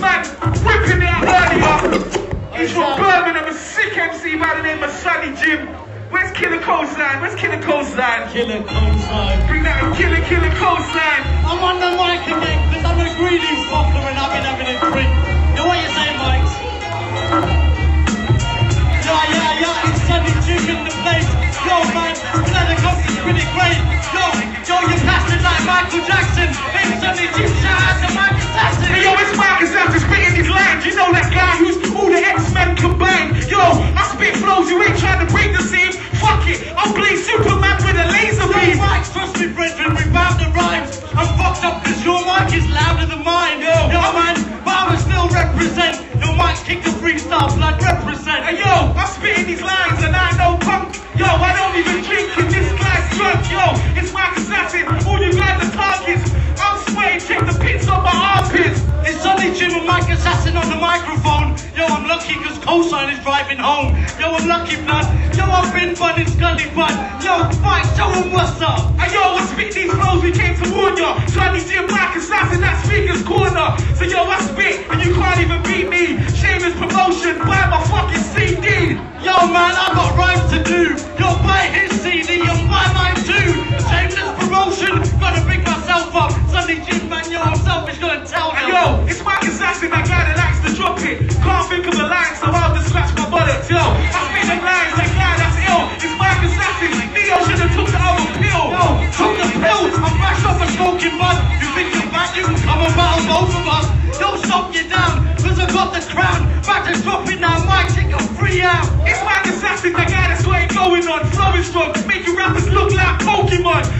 man whipping it out earlier. He's from Birmingham, a sick MC by the name of Sonny Jim. Where's Killer Coastline? Where's Killer Coastline? Killer coastline. Bring that Killer Killer Coastline. I'm on the mic again because I'm a greedy fucker and I've been having a drink. Yo, what you saying, Mike? Yeah, yeah, yeah, it's Sonny Jim in the place. Yo, man, the company's pretty great. Yo, yo, you blasted like Michael Jackson. Blood represent. Hey, yo, I'm spitting these lines and I know punk. Yo, I don't even drink and this guy's drunk. Yo, it's Mic Assassin, all you guys are targets. I'm swaying, check the pits on my armpits. It's Sonny Jim and Mic Assassin on the microphone. Yo, I'm lucky because Cosign is driving home. Yo, I'm lucky, blood. Yo, I've been bunning Scully Bud. Yo, Mike, show 'em what's up. And battle both of us. Yo, stop you down, cause I got the crown. Back to drop it now, Mike, take a free out. It's Assassin, the guy that's what ain't going on. Flowing strong, making rappers look like Pokemon.